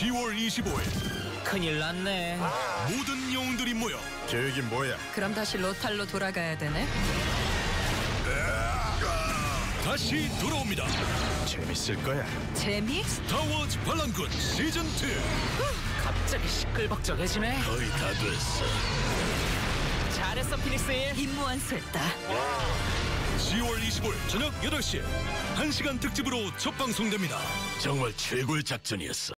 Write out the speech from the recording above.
10월 25일 큰일 났네. 모든 영웅들이 모여 계획이 뭐야? 그럼 다시 로탈로 돌아가야 되네. 다시 돌아옵니다. 재밌을 거야. 재미? 스타워즈 반란군 시즌 2 갑자기 시끌벅적해지네. 거의 다 됐어. 잘했어 피닉스의 임무 완수했다. 10월 25일 저녁 8시 1시간 특집으로 첫 방송됩니다. 정말 최고의 작전이었어.